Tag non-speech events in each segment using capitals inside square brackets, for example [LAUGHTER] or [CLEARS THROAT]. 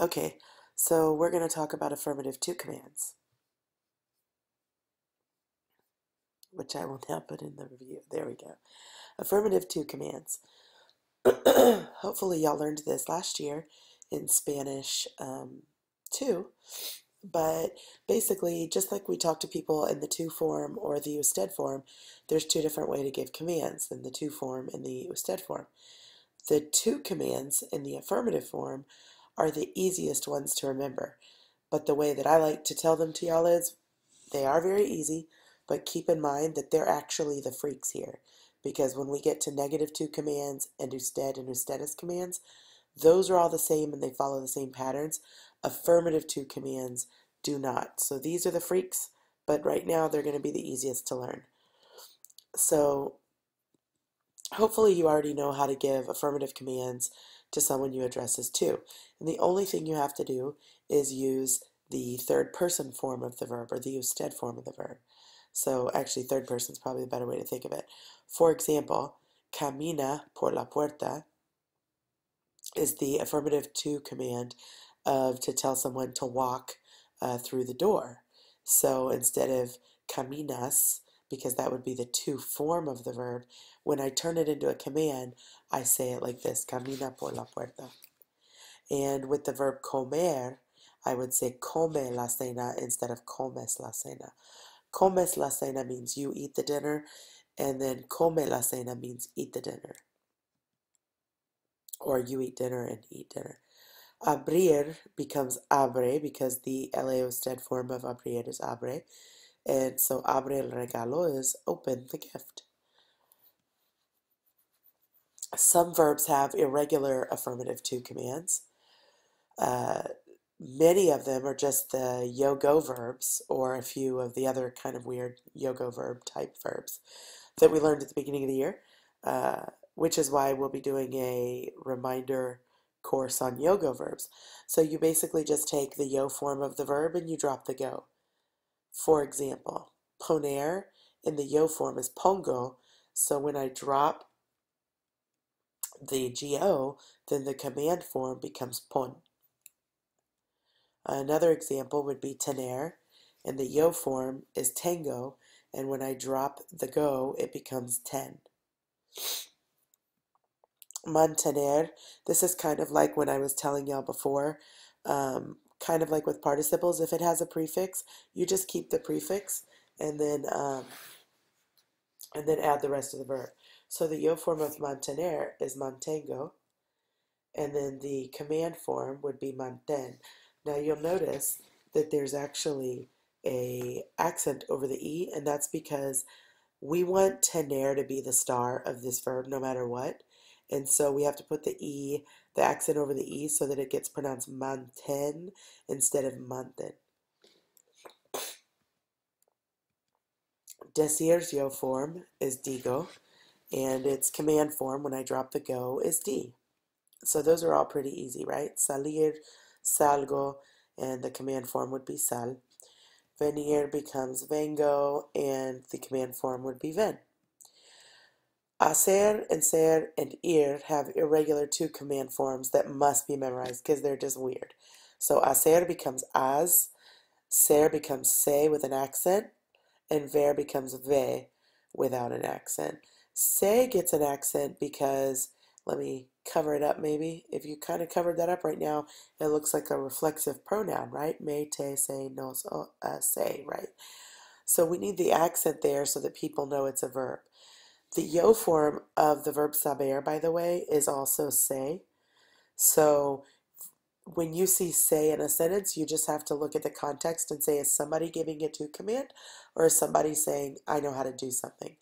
Okay, so we're going to talk about affirmative tú commands, which I will now put in the review. There we go. Affirmative tú commands. [CLEARS THROAT] Hopefully, y'all learned this last year in Spanish um, 2. But basically, just like we talk to people in the tú form or the usted form, there's two different ways to give commands in the tú form and the usted form. The tú commands in the affirmative form are the easiest ones to remember. But the way that I like to tell them to y'all is they are very easy, but keep in mind that they're actually the freaks here. Because when we get to negative tú commands and usted and ustedes commands, those are all the same and they follow the same patterns. Affirmative tú commands do not. So these are the freaks, but right now they're going to be the easiest to learn. So hopefully you already know how to give affirmative commands to someone you address as tú. And the only thing you have to do is use the third person form of the verb or the usted form of the verb. So actually third person is probably the better way to think of it. For example, camina por la puerta is the affirmative tú command of to tell someone to walk uh, through the door. So instead of caminas, because that would be the tú form of the verb, when I turn it into a command, I say it like this, camina por la puerta. And with the verb comer, I would say come la cena instead of comes la cena. Comes la cena means you eat the dinner, and then come la cena means eat the dinner. Or you eat dinner and eat dinner. Abrir becomes abre because the LA usted form of abrir is abre. And so abre el regalo is open the gift. Some verbs have irregular affirmative tú commands. Uh, many of them are just the yo-go verbs or a few of the other kind of weird yo-go verb type verbs that we learned at the beginning of the year, uh, which is why we'll be doing a reminder course on yo-go verbs. So you basically just take the yo form of the verb and you drop the go. For example, poner in the yo form is pongo, so when I drop the go, then the command form becomes pon. Another example would be tener, and the yo form is tengo, and when I drop the go, it becomes ten. Mantener, this is kind of like when I was telling y'all before, um, kind of like with participles, if it has a prefix, you just keep the prefix and then um, and then add the rest of the verb. So the yo form of mantener is mantengo, and then the command form would be manten. Now you'll notice that there's actually a accent over the e, and that's because we want tener to be the star of this verb no matter what. And so we have to put the E, the accent over the E so that it gets pronounced manten instead of manten. Decir's yo form is digo, and its command form when I drop the go is D. So those are all pretty easy, right? Salir, salgo, and the command form would be sal. Venir becomes vengo, and the command form would be ven. Hacer and ser and ir have irregular tú command forms that must be memorized because they're just weird. So hacer becomes as, ser becomes se with an accent, and ver becomes ve without an accent. Se gets an accent because, let me cover it up maybe. If you kind of covered that up right now, it looks like a reflexive pronoun, right? Me, te, se, nos, uh, se, right? So we need the accent there so that people know it's a verb. The yo form of the verb saber, by the way, is also say. So when you see say in a sentence, you just have to look at the context and say, is somebody giving a tú command or is somebody saying, I know how to do something?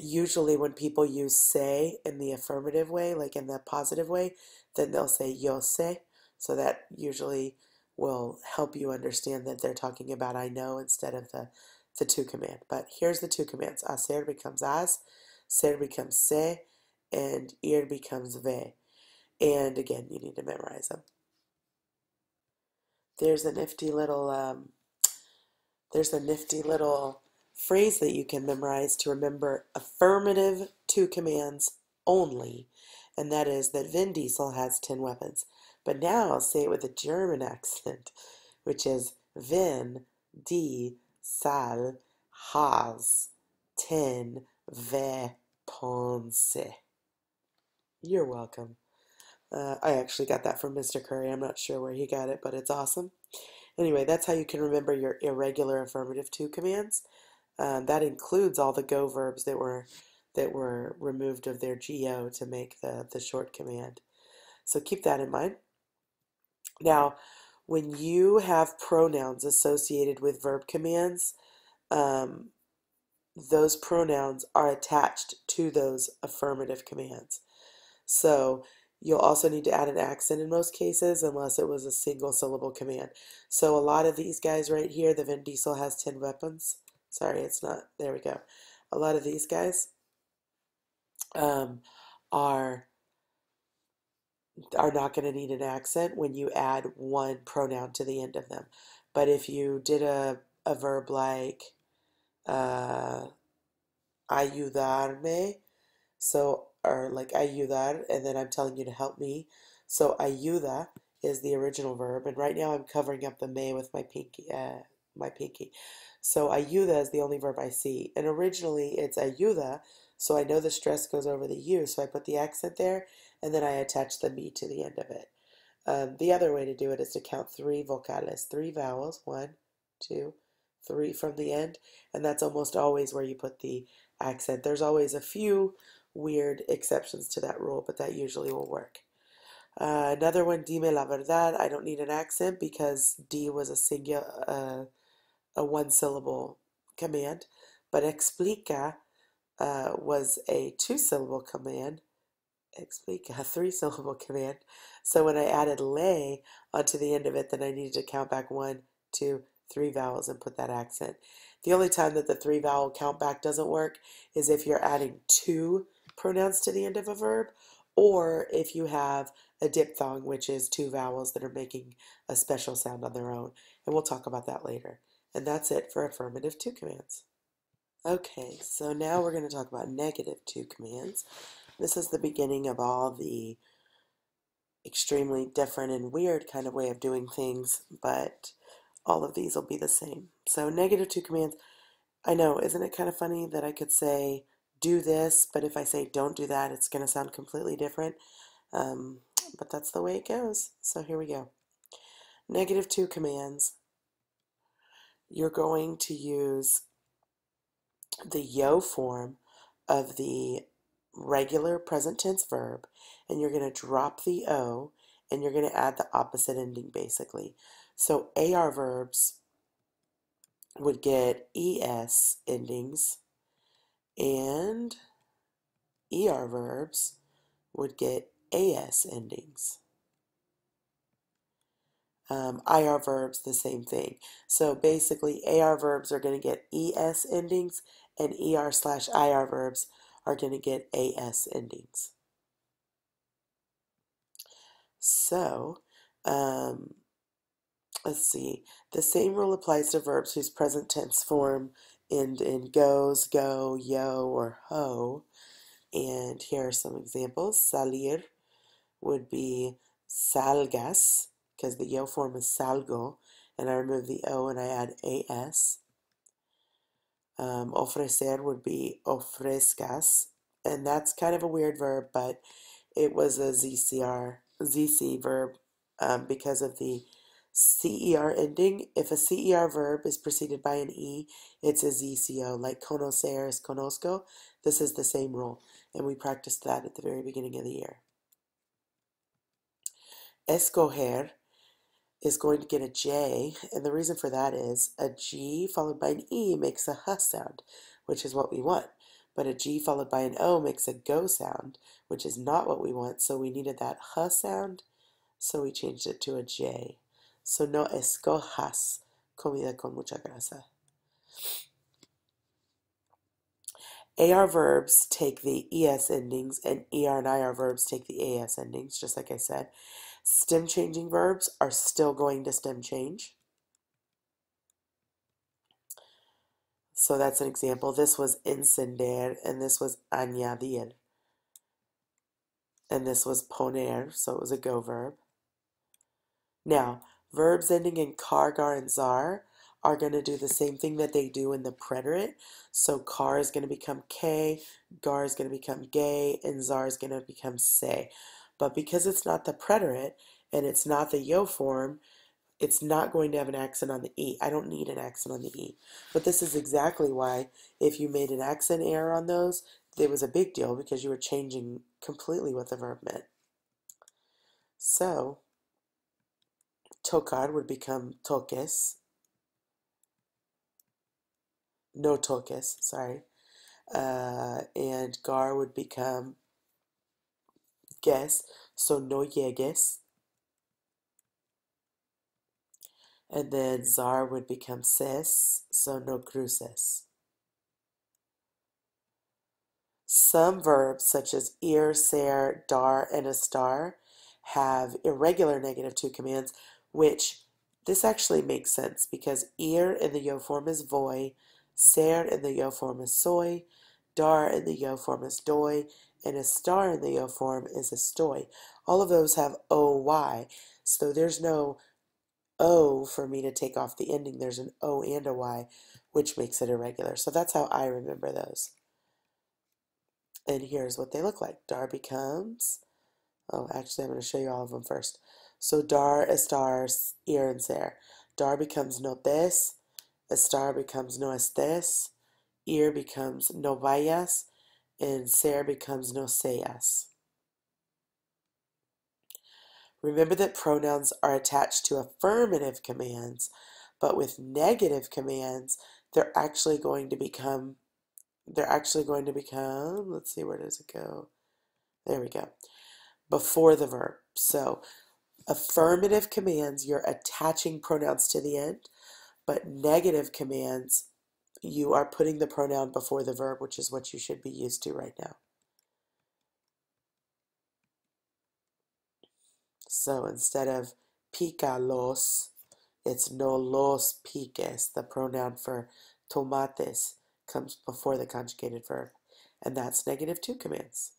Usually, when people use say in the affirmative way, like in the positive way, then they'll say yo sé. So that usually will help you understand that they're talking about I know instead of the the tú command. But here's the tú commands. Hacer becomes as, ser becomes se, and ir becomes ve. And again, you need to memorize them. There's a nifty little um, there's a nifty little phrase that you can memorize to remember affirmative tú commands only. and that is that Vin Diesel has 10 weapons. But now I'll say it with a German [LAUGHS] accent, which is Vin D Sal has 10 weapons. You're welcome. Uh, I actually got that from Mr. Curry. I'm not sure where he got it, but it's awesome. Anyway, that's how you can remember your irregular affirmative tú commands. Um, that includes all the go verbs that were that were removed of their go to make the, the short command. So keep that in mind. Now, when you have pronouns associated with verb commands, um, those pronouns are attached to those affirmative commands. So you'll also need to add an accent in most cases unless it was a single syllable command. So a lot of these guys right here, the Vin Diesel has 10 weapons. Sorry, it's not. There we go. A lot of these guys um, are are not going to need an accent when you add one pronoun to the end of them. But if you did a, a verb like uh, ayudarme, so or like ayudar, and then I'm telling you to help me. So ayuda is the original verb, and right now I'm covering up the me with my pinky, uh, my pinky. So ayuda is the only verb I see, and originally it's ayuda, so I know the stress goes over the u, so I put the accent there, and then I attach the me to the end of it. Um, the other way to do it is to count three vocales, three vowels, one, two, three from the end, and that's almost always where you put the accent. There's always a few weird exceptions to that rule, but that usually will work. Uh, another one, dime la verdad. I don't need an accent because D was a singular, uh, a one syllable command, but explica uh, was a two syllable command. Explica, a three syllable command. So when I added lay onto the end of it, then I needed to count back one, two, three vowels and put that accent. The only time that the three vowel count back doesn't work is if you're adding two pronouns to the end of a verb, or if you have a diphthong, which is two vowels that are making a special sound on their own. And we'll talk about that later. And that's it for affirmative tú commands. Okay, so now we're going to talk about tú commands. This is the beginning of all the extremely different and weird kind of way of doing things, but all of these will be the same. So tú commands, I know, isn't it kind of funny that I could say do this, but if I say don't do that, it's going to sound completely different. Um, but that's the way it goes. So here we go. tú commands. You're going to use the yo form of the regular present tense verb, and you're going to drop the o, and you're going to add the opposite ending basically. So AR verbs would get ES endings and ER verbs would get AS endings. Um, IR verbs, the same thing. So basically, AR verbs are going to get ES endings, and ER slash IR verbs are going to get AS endings. So, um, let's see. The same rule applies to verbs whose present tense form end in goes, go, yo, or ho. And here are some examples. Salir would be salgas, because the yo form is salgo, and I remove the o and I add as. Um, ofrecer would be ofrezcas, and that's kind of a weird verb, but it was a ZCR, ZC verb um, because of the CER ending. If a CER verb is preceded by an E, it's a ZCO, like conocer is conozco. This is the same rule, and we practiced that at the very beginning of the year. Escoger is going to get a J, and the reason for that is a G followed by an E makes a H sound, which is what we want. But a G followed by an O makes a GO sound, which is not what we want, so we needed that H sound, so we changed it to a J. So no escojas comida con mucha grasa. AR verbs take the ES endings and ER and IR verbs take the AS endings, just like I said. Stem changing verbs are still going to stem change. So that's an example. This was encender and this was añadir. and this was poner, so it was a go verb. Now, verbs ending in car, gar, and zar are going to do the same thing that they do in the preterite. So car is going to become k, gar is going to become gay, and zar is going to become say. But because it's not the preterite and it's not the yo form, it's not going to have an accent on the E. I don't need an accent on the E. But this is exactly why if you made an accent error on those, it was a big deal because you were changing completely what the verb meant. So, tocar would become toques. No toques, sorry. Uh, and gar would become guess, so no llegues. And then zar would become ses, so no cruces. Some verbs, such as ir, ser, dar, and estar, have irregular tú commands, which this actually makes sense because ir in the yo form is voy, ser in the yo form is soy, dar in the yo form is doy, and a star in the yo form is a estoy. All of those have oy, so there's no O for me to take off the ending. There's an O and a Y, which makes it irregular. So that's how I remember those. And here's what they look like. Dar becomes, oh, actually, I'm going to show you all of them first. So dar, estar, ir, and ser. Dar becomes no tes, estar becomes no estés, ir becomes no vayas, and ser becomes no seas. Remember that pronouns are attached to affirmative commands, but with negative commands, they're actually going to become, they're actually going to become, let's see, where does it go? There we go. Before the verb. So affirmative commands, you're attaching pronouns to the end, but negative commands, you are putting the pronoun before the verb, which is what you should be used to right now. So instead of pica los, it's no los piques. The pronoun for tomates comes before the conjugated verb. And that's negative tú commands.